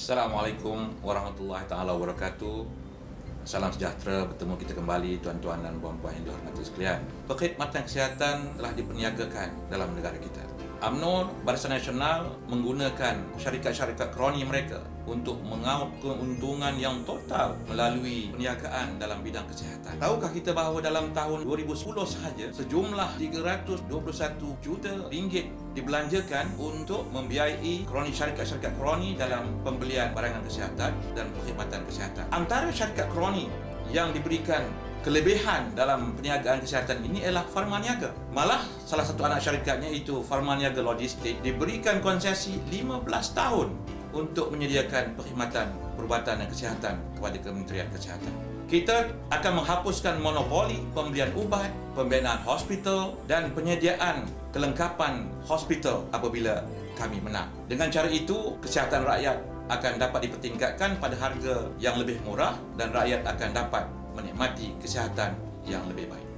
Assalamualaikum warahmatullahi taala wabarakatuh. Salam sejahtera bertemu kita kembali tuan-tuan dan puan-puan yang dihormati sekalian. Perkhidmatan kesihatan telah diperniagakan dalam negara kita. UMNO Barisan Nasional menggunakan syarikat-syarikat kroni mereka untuk mengaut keuntungan yang total melalui perniagaan dalam bidang kesihatan. Tahukah kita bahawa dalam tahun 2010 sahaja sejumlah 321 juta ringgit dibelanjakan untuk membiayai kroni syarikat-syarikat kroni dalam pembelian barangan kesihatan dan perkhidmatan kesihatan. Antara syarikat kroni yang diberikan kelebihan dalam perniagaan kesihatan ini ialah Farmaniaga. Malah salah satu anak syarikatnya itu Farmaniaga Logistik diberikan konsesi 15 tahun untuk menyediakan perkhidmatan perubatan dan kesihatan kepada Kementerian Kesihatan. Kita akan menghapuskan monopoli pembelian ubat, pembinaan hospital dan penyediaan kelengkapan hospital apabila kami menang. Dengan cara itu, kesihatan rakyat akan dapat dipertingkatkan pada harga yang lebih murah dan rakyat akan dapat menikmati kesihatan yang lebih baik.